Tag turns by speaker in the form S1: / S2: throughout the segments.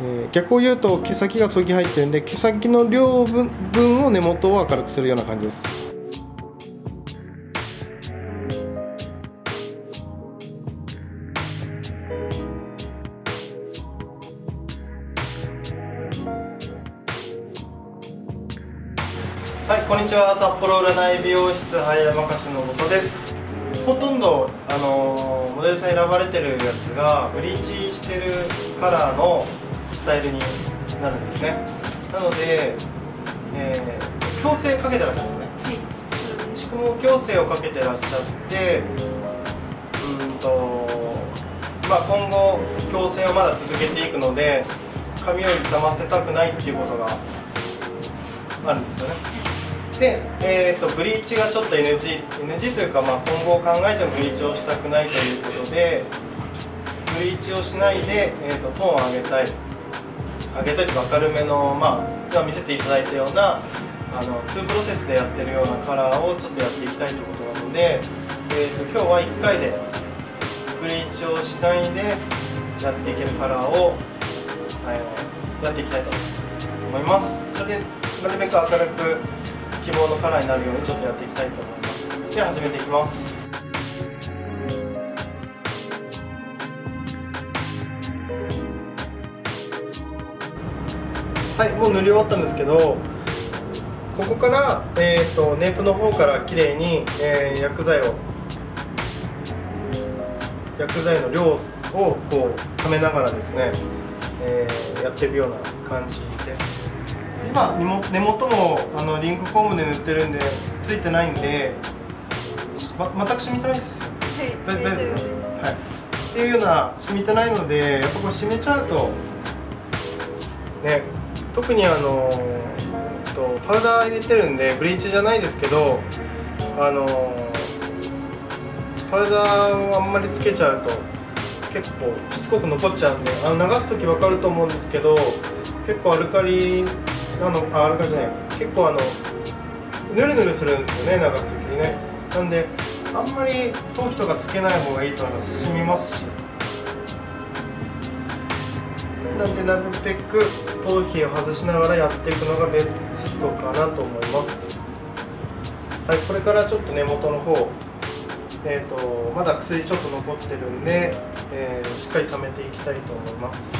S1: えー、逆を言うと毛先がそぎ入ってるんで毛先の量分分を根元を明るくするような感じです。はいこんにちは。札幌占い美容室早山かしの元です。ほとんどあのモデルさん選ばれてるやつがブリーチしてるカラーのスタイルになるんですね。なので、えー、矯正かけてらっしゃるんですね。宿毛矯正をかけてらっしゃってうんとまあ今後矯正をまだ続けていくので髪を傷ませたくないっていうことがあるんですよね。で、えーと、ブリーチがちょっと NG, NG というか、まあ、今後考えてもブリーチをしたくないということでブリーチをしないで、えーと、トーンを上げたい上げというか明るめの、まあ、今見せていただいたようなあの2プロセスでやってるようなカラーをちょっとやっていきたいということなので、えーと、今日は1回でブリーチをしないでやっていけるカラーを、えー、やっていきたいと思いますそれでなるべく明るく希望のカラーになるようにちょっとやっていきたいと思いますでは始めていきますはいもう塗り終わったんですけどここから、えーと、ネープの方からきれいに、えー、薬剤を薬剤の量をこうはめながらですね、えー、やっていくような感じです。今根元もあのリンクコームで塗ってるんでついてないんで、ま、全く染みてないですはい大丈夫ですか？はい。っていうような染みてないのでやっぱこれ染めちゃうとね特にあのとパウダー入れてるんでブリーチじゃないですけどあのパウダーをあんまりつけちゃうと結構しつこく残っちゃうんであの流す時分かると思うんですけど結構アルカリあのああるかじゃない結構あのぬるぬるするんですよね流す時にね。なんであんまり頭皮とかつけない方がいいと思います。染みますし。なんでなるべく頭皮を外しながらやっていくのがベストかなと思います。はいこれからちょっと根元の方えーと、まだ薬ちょっと残ってるんで、えー、しっかり溜めていきたいと思います。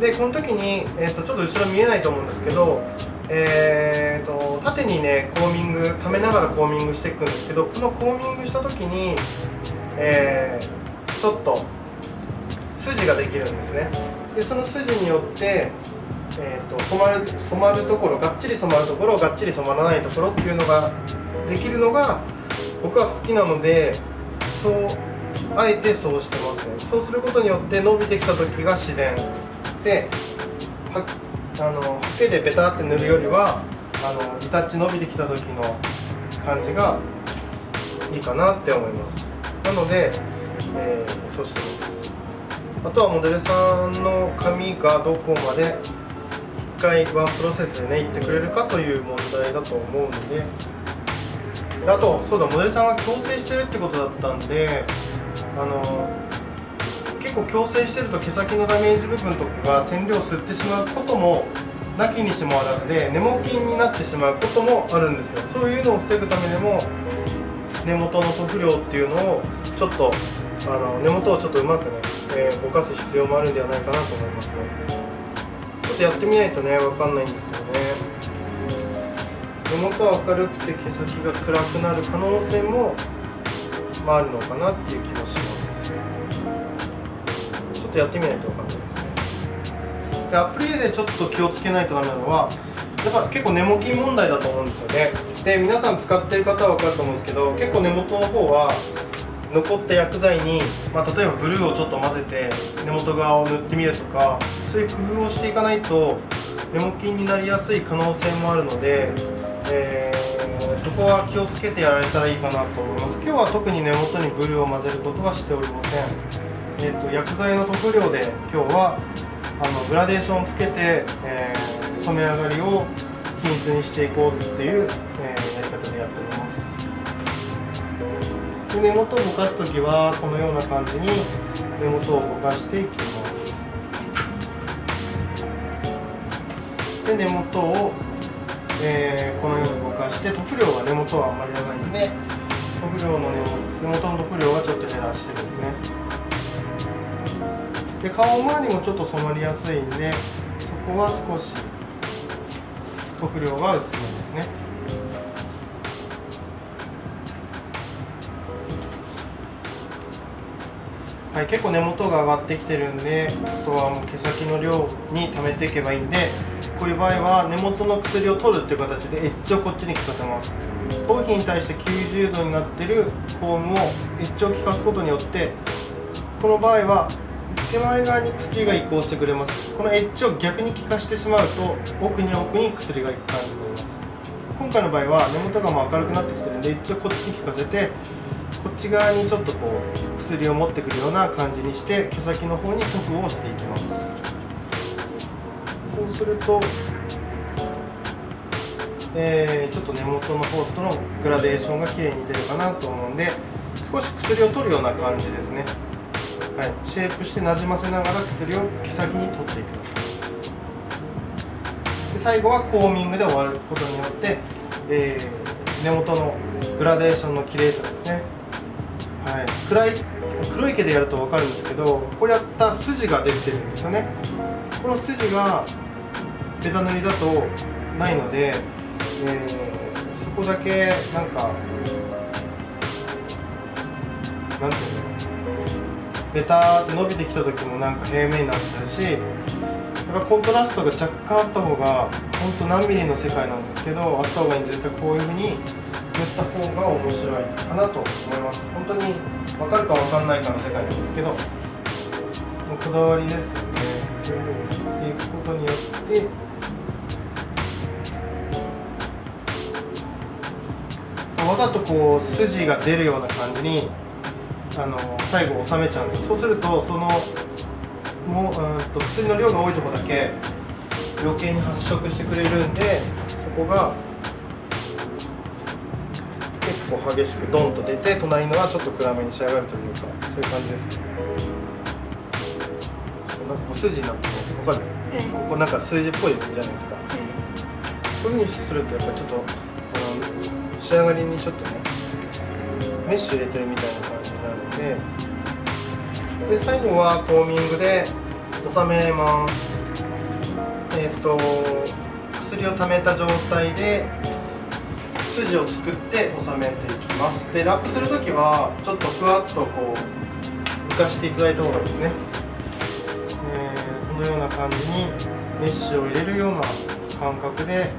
S1: でこの時に、えーと、ちょっと後ろ見えないと思うんですけど、えーと、縦にねコーミング溜めながらコーミングしていくんですけどこのコーミングした時に、えー、ちょっと筋ができるんですね。でその筋によって、えーと、染まる染まるところがっちり染まるところがっちり染まらないところっていうのができるのが僕は好きなのでそうあえてそうしてますね。そうすることによって伸びてきた時が自然ではあのハケでベタって塗るよりはあのリタッチ伸びてきた時の感じがいいかなって思います。なので、えー、そうしてます。あとはモデルさんの髪がどこまで1回ワンプロセスでねいってくれるかという問題だと思うので。あとそうだモデルさんが矯正してるってことだったんであの結構矯正してると毛先のダメージ部分とかが染料を吸ってしまうこともなきにしもあらずで根も筋になってしまうこともあるんですよ。そういうのを防ぐためでも根元の塗布量っていうのをちょっとあの根元をちょっとうまくね、えー、ぼかす必要もあるんではないかなと思います。ねちょっとやってみないとね分かんないんですけどね。根元は明るくて毛先が暗くなる可能性も、まあ、あるのかなっていう気もしますちょっとやってみないと分かんないですね。でアプリでちょっと気をつけないとダメなのはやっぱ結構根も筋問題だと思うんですよねで皆さん使ってる方は分かると思うんですけど結構根元の方は残った薬剤に、まあ、例えばブルーをちょっと混ぜて根元側を塗ってみるとかそういう工夫をしていかないと根も筋になりやすい可能性もあるので、えー、そこは気をつけてやられたらいいかなと思います。今日は特に根元にブルーを混ぜることはしておりません。えーと、薬剤の塗布量で今日はあのグラデーションをつけて、えー、染め上がりを均一にしていこうっていう、で根元をぼかす時はこのような感じに根元をぼかしていきますで根元を、えー、このようにぼかして塗布量は根元はあんまり長いんで塗布量の根元の塗布量はちょっと減らしてですね。で顔周りもちょっと染まりやすいんでそこは少し塗布量が薄めですはい、結構根元が上がってきてるんであとはもう毛先の量に溜めていけばいいんでこういう場合は根元の薬を取るっていう形でエッジをこっちに効かせます。頭皮に対して90度になってるフォームをエッジを効かすことによってこの場合は手前側に薬が移行してくれます。このエッジを逆に効かしてしまうと奥に奥に薬がいく感じになります。今回の場合は根元がもう明るくなってきてるんでエッジをこっちに効かせてこっち側にちょっとこう薬を持ってくるような感じにして毛先の方に塗布をしていきます。そうすると、えー、ちょっと根元の方とのグラデーションが綺麗に出るかなと思うんで少し薬を取るような感じですね。はい、シェイプしてなじませながら薬を毛先に取っていく。で最後はコーミングで終わることによって、えー、根元のグラデーションの綺麗さですね。はい、暗い黒い毛でやると分かるんですけどこうやった筋が出てるんですよね。この筋がベタ塗りだとないので、えー、そこだけなんかなんていうのベターって伸びてきた時もなんか平面になっちゃうしやっぱコントラストが若干あった方が本当何ミリの世界なんですけどあった方がいいんで絶対こういう風にった方が面白いかなと思います本当に分かるか分かんないかの世界なんですけどもうこだわりですよねこういう風に塗っていくことによってわざとこう筋が出るような感じにあの最後収めちゃうんですそうするとそのもううんと薬の量が多いところだけ余計に発色してくれるんでそこが激しくドンと出て隣のはちょっと暗めに仕上がるというかそういう感じですね。なんか筋になって分かる、ここなんか数字っぽいじゃないですか、こういうふうにするとやっぱりちょっとあの仕上がりにちょっとねメッシュ入れてるみたいな感じになるんでで最後はコーミングで収めます。えっ、ー、と薬を溜めた状態で筋を作って収めていきます。でラップする時はちょっとふわっとこう浮かしていただいた方がいいですね、えー、このような感じにメッシュを入れるような感覚で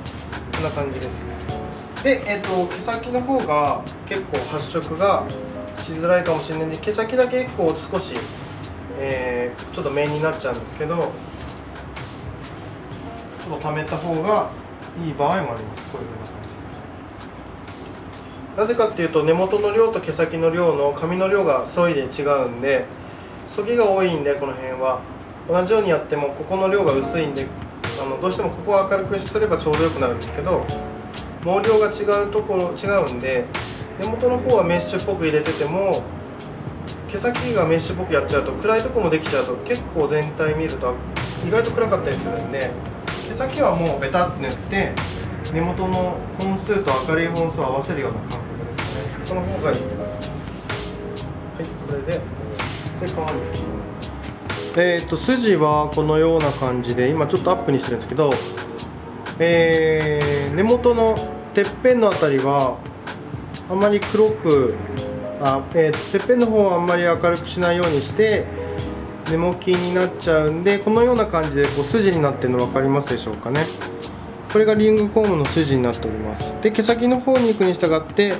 S1: こんな感じです。で、えーと、毛先の方が結構発色がしづらいかもしれないんで毛先だけこう少し、えー、ちょっと面になっちゃうんですけどちょっと溜めた方がいい場合もあります。こういうふうな感じなぜかっていうと根元の量と毛先の量の髪の量が削いで違うんでそぎが多いんでこの辺は。同じようにやってもここの量が薄いんであのどうしてもここを明るくすればちょうどよくなるんですけど毛量が違うところ違うんで根元の方はメッシュっぽく入れてても毛先がメッシュっぽくやっちゃうと暗いとこもできちゃうと結構全体見ると意外と暗かったりするんで毛先はもうベタって塗って根元の本数と明るい本数を合わせるような感覚ですねその方がいいと思いますはい。これで。で皮にえーと筋はこのような感じで今ちょっとアップにしてるんですけどえー、根元のてっぺんの辺りはあんまり黒くあ、えー、てっぺんの方はあんまり明るくしないようにして根もきになっちゃうんでこのような感じでこう筋になってるの分かりますでしょうかね？これがリングコームの筋になっております。で毛先の方に行くに従って、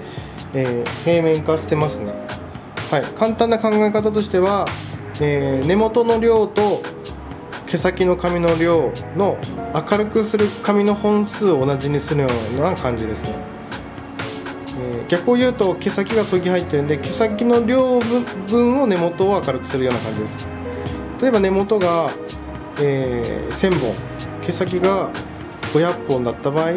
S1: えー、平面化してますね。はい。簡単な考え方としては、えー、根元の量と毛先の髪の量の明るくする髪の本数を同じにするような感じですね、え、逆を言うと毛先がそぎ入ってるんで毛先の量分を根元を明るくするような感じです。例えば根元が、えー、1000本。毛先が500本だった場合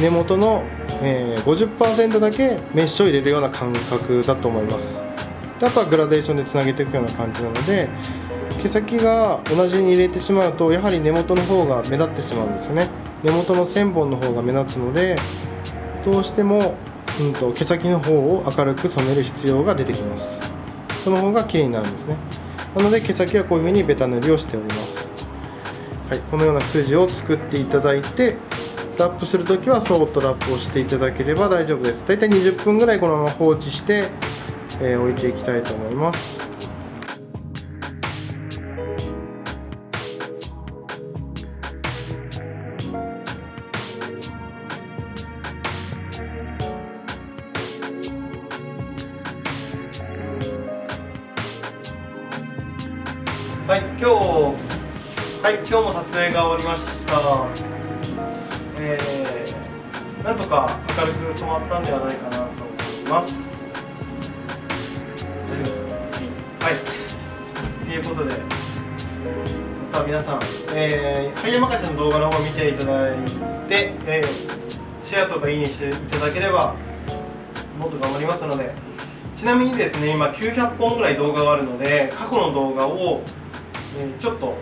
S1: 根元の、えー、50%だけメッシュを入れるような感覚だと思います。であとはグラデーションでつなげていくような感じなので毛先が同じに入れてしまうとやはり根元の方が目立ってしまうんですね。根元の1000本の方が目立つのでどうしても、うんと、毛先の方を明るく染める必要が出てきます。その方が綺麗になるんですね。なので毛先はこういう風にベタ塗りをしております。はい、このような筋を作っていただいてラップするときはそーっとラップをしていただければ大丈夫です。大体20分ぐらいこのまま放置して、えー、置いていきたいと思います。はい今日はい今日も撮影が終わりました。えー、なんとか明るく染まったんではないかなと思います。大丈夫ですか？はい。ということでまた皆さん、えー、ハイヤマカちゃんの動画の方を見ていただいて、えー、シェアとかいいねしていただければもっと頑張りますので。ちなみにですね今900本ぐらい動画があるので過去の動画を、えー、ちょっと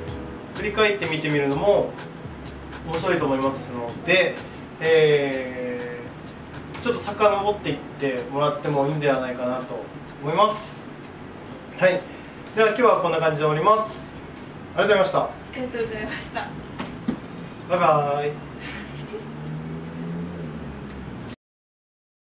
S1: 振り返って見てみるのも面白いと思いますので、えー、ちょっと遡っていってもらってもいいんではないかなと思います。はい。では今日はこんな感じで終わります。ありがとうございました。あ
S2: りがとうございました。
S1: バイバイ